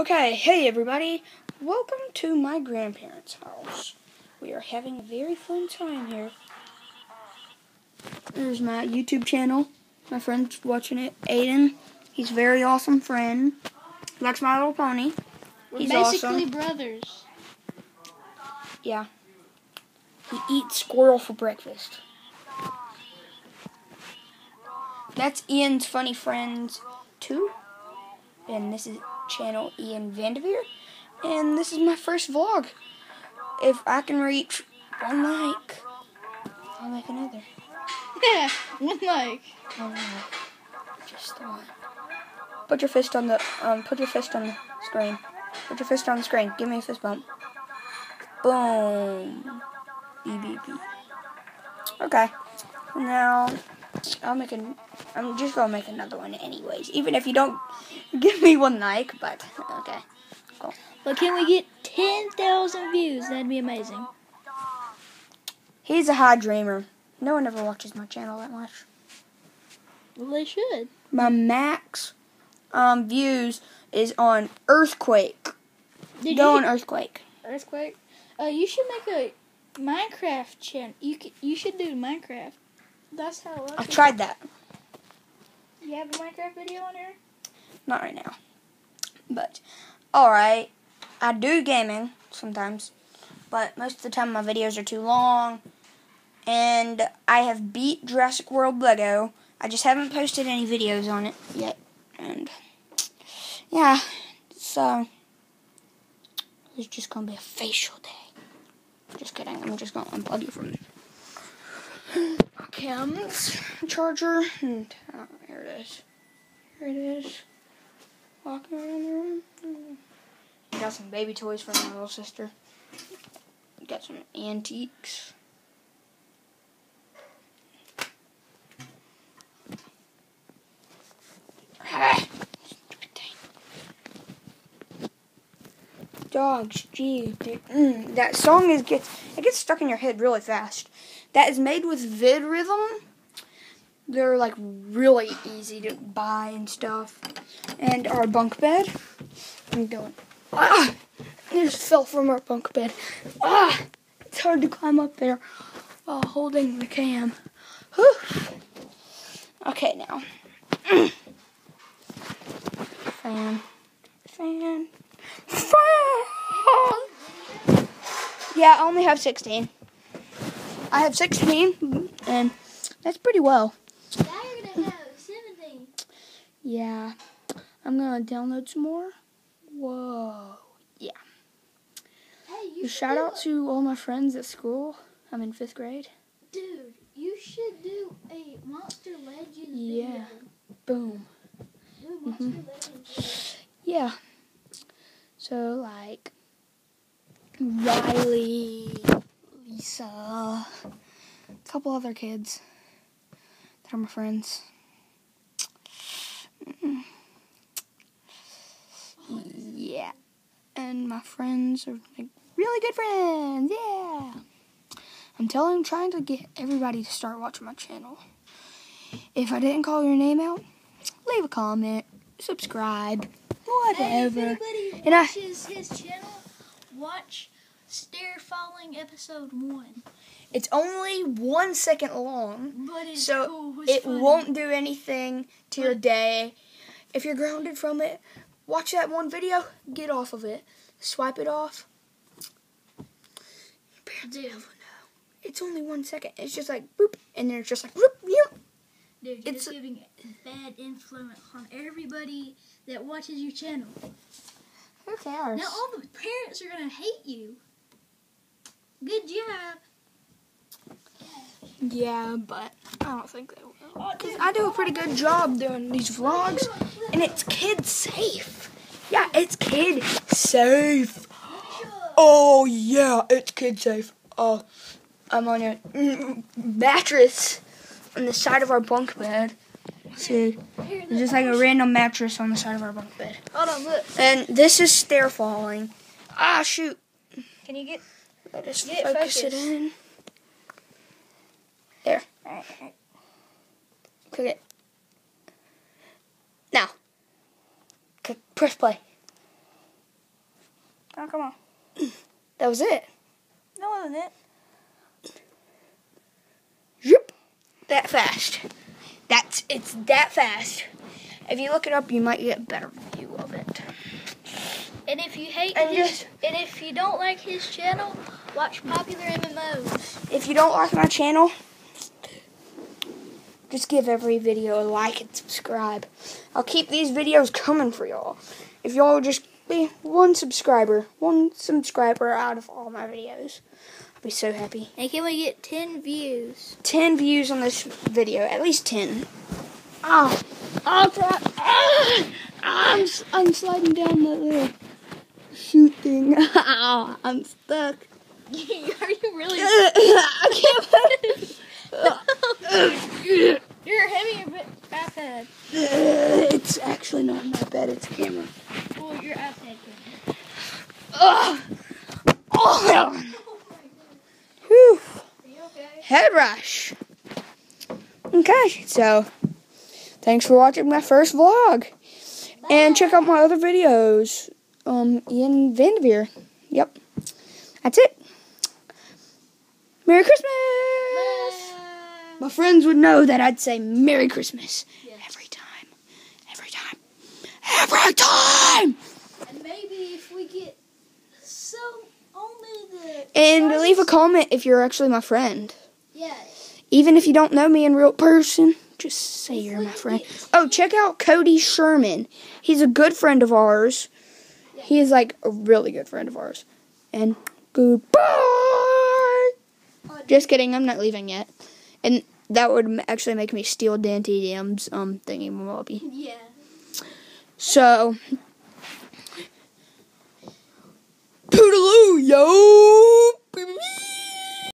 Okay, hey everybody. Welcome to my grandparents' house. We are having a very fun time here. There's my YouTube channel. My friend's watching it, Aiden. He's a very awesome friend. Likes My Little Pony. We're He's basically awesome. brothers. Yeah. He eats squirrel for breakfast. That's Ian's funny friends too. And this is channel Ian Vandeveer. And this is my first vlog. If I can reach one like, I'll make another. Yeah, one like. One like. Just the one. Put your fist on the um put your fist on the screen. Put your fist on the screen. Give me a fist bump. Boom. Beep beep beep. Okay. Now I'll make an I'm just gonna make another one anyways. Even if you don't give me one like, but okay. Cool. But can we get 10,000 views? That'd be amazing. He's a high dreamer. No one ever watches my channel that much. Well, they should. My max um views is on Earthquake. Did Go on Earthquake. Earthquake? Uh, you should make a Minecraft channel. You you should do Minecraft. That's how. it works. I've tried that. You have a Minecraft video on here? Not right now. But, alright. I do gaming sometimes. But most of the time my videos are too long. And I have beat Jurassic World Lego. I just haven't posted any videos on it yet. And, yeah. So, it's just going to be a facial day. Just kidding. I'm just going to unplug you from cams, charger, and oh, here it is. Here it is. Walking around the room. Got some baby toys for my little sister. Got some antiques. Dogs, gee, mm, that song is gets it gets stuck in your head really fast. That is made with VidRhythm. They're like really easy to buy and stuff. And our bunk bed. I'm going. Ah! I just fell from our bunk bed. Ah! It's hard to climb up there while holding the cam. Whew. Okay, now. Fan. Fan. Fan! Yeah, I only have 16. I have 16, and that's pretty well. Now you're gonna have 17. Yeah. I'm gonna download some more. Whoa. Yeah. Hey, you Shout out to all my friends at school. I'm in fifth grade. Dude, you should do a Monster Legends Yeah. video. Boom. Monster mm-hmm. Legends Yeah. So like Riley, Lisa, a couple other kids that are my friends. Mm. Yeah. And my friends are like really good friends. Yeah. I'm telling trying to get everybody to start watching my channel. If I didn't call your name out, leave a comment, subscribe, Hey, if whatever. anybody And I- his channel, watch Stair Falling episode one. It's only one second long, But it's so cool. It funny. won't do anything to your day. If you're grounded from it, watch that one video, get off of it, swipe it off. Your parents Dude. never know. It's only one second. It's just like boop, and then it's just like boop, yep. Dude, you're It's- giving a bad influence on everybody that watches your channel. Who cares? Now all the parents are gonna hate you. Good job. Yeah, but I don't think they will. Because I do a pretty good job doing these vlogs, and it's kid safe. Yeah, it's kid safe. Oh yeah, it's kid safe. Oh, I'm on a mattress on the side of our bunk bed. See, there's just like a random mattress on the side of our bunk bed. Hold on, look. And this is stair falling. Ah, shoot. Can you get? Let us Get focus it in. There. Click it. Now. Click, press play. Oh, come on. That was it. That wasn't it. Zip. That fast. That's it's that fast. If you look it up, you might get a better view of it. And if you hate And his, just- and if you don't like his channel, watch popular MMOs. If you don't like my channel, just give every video a like and subscribe. I'll keep these videos coming for y'all. If y'all just be one subscriber, one subscriber out of all my videos, I'll be so happy. And can we get ten views? 10 views on this video, at least 10. Oh, oh, crap. I'm, I'm sliding down the little shoot thing. Ow, ah, I'm stuck. Are you really? I can't. You're having your bi- iPad. it's actually not my bed, it's a camera. Well, your. Can. Ugh. Oh, Oh. Whew. Are you okay? Head rush. Okay, so thanks for watching my first vlog. And check out my other videos. Um, Ian Vandeveer. Yep. That's it. Merry Christmas! My friends would know that I'd say Merry Christmas Yeah. every time. Every time. Every time! And maybe if we get so only the And leave a comment if you're actually my friend. yeah. Even if you don't know me in real person, just say If you're my friend. Oh, check out Cody Sherman. He's a good friend of ours. Yeah. He is like a really good friend of ours. And goodbye. Just kidding, I'm not leaving yet. And that would actually make me steal DanTDM's um thingy mobby. Yeah. So, Poodaloo, yo!